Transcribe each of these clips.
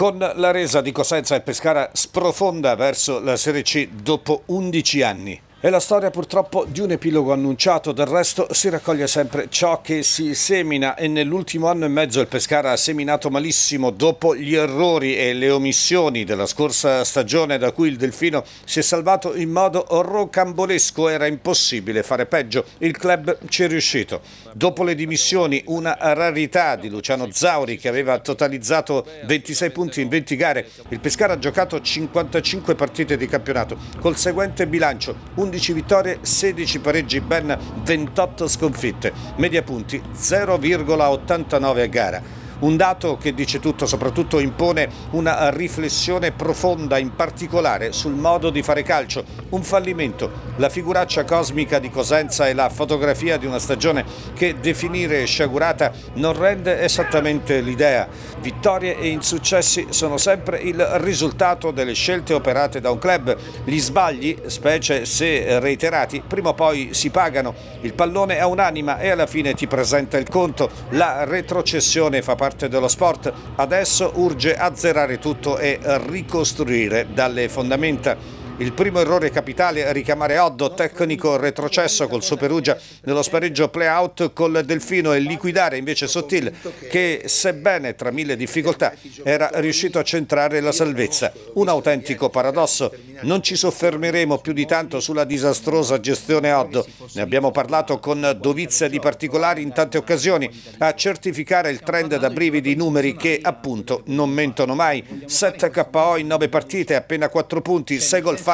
Con la resa di Cosenza il Pescara sprofonda verso la Serie C dopo 11 anni. È la storia purtroppo di un epilogo annunciato, del resto si raccoglie sempre ciò che si semina. E nell'ultimo anno e mezzo il Pescara ha seminato malissimo dopo gli errori e le omissioni della scorsa stagione da cui il Delfino si è salvato in modo rocambolesco, era impossibile fare peggio, il club ci è riuscito. Dopo le dimissioni una rarità di Luciano Zauri che aveva totalizzato 26 punti in 20 gare, il Pescara ha giocato 55 partite di campionato. Col seguente bilancio 11 vittorie, 16 pareggi, ben 28 sconfitte, media punti 0,89 a gara. Un dato che dice tutto, soprattutto impone una riflessione profonda, in particolare sul modo di fare calcio. Un fallimento, la figuraccia cosmica di Cosenza e la fotografia di una stagione che definire sciagurata non rende esattamente l'idea. Vittorie e insuccessi sono sempre il risultato delle scelte operate da un club. Gli sbagli, specie se reiterati, prima o poi si pagano. Il pallone ha un'anima e alla fine ti presenta il conto. La retrocessione fa parte parte dello sport, adesso urge azzerare tutto e ricostruire dalle fondamenta. Il primo errore capitale è richiamare Oddo, tecnico retrocesso col suo Perugia nello spareggio play-out col Delfino e liquidare invece Sottil che sebbene tra mille difficoltà era riuscito a centrare la salvezza. Un autentico paradosso. Non ci soffermeremo più di tanto sulla disastrosa gestione Oddo. Ne abbiamo parlato con dovizia di particolari in tante occasioni a certificare il trend da brividi numeri che appunto non mentono mai. 7 KO in 9 partite, appena 4 punti, 6 gol fatti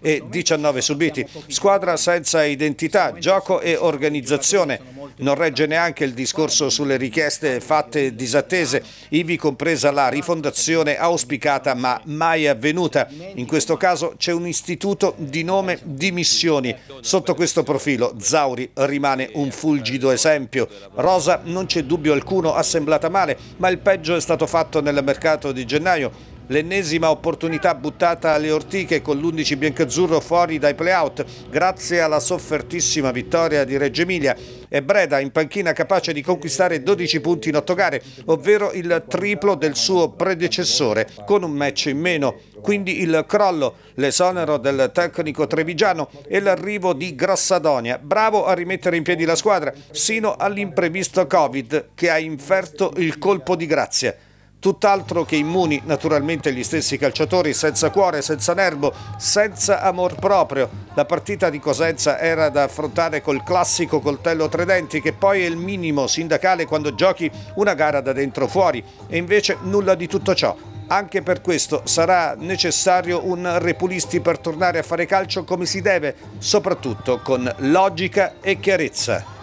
e 19 subiti. Squadra senza identità, gioco e organizzazione. Non regge neanche il discorso sulle richieste fatte disattese, ivi compresa la rifondazione auspicata ma mai avvenuta. In questo caso c'è un istituto di nome dimissioni. Sotto questo profilo Zauri rimane un fulgido esempio. Rosa non c'è dubbio alcuno, ha semblata male, ma il peggio è stato fatto nel mercato di gennaio l'ennesima opportunità buttata alle ortiche con l'11 biancazzurro fuori dai playout grazie alla soffertissima vittoria di Reggio Emilia. E Breda in panchina capace di conquistare 12 punti in 8 gare, ovvero il triplo del suo predecessore con un match in meno. Quindi il crollo, l'esonero del tecnico trevigiano e l'arrivo di Grassadonia, bravo a rimettere in piedi la squadra, sino all'imprevisto Covid che ha inferto il colpo di grazia tutt'altro che immuni naturalmente gli stessi calciatori senza cuore, senza nervo, senza amor proprio. La partita di Cosenza era da affrontare col classico coltello tre denti che poi è il minimo sindacale quando giochi una gara da dentro fuori e invece nulla di tutto ciò. Anche per questo sarà necessario un repulisti per tornare a fare calcio come si deve, soprattutto con logica e chiarezza.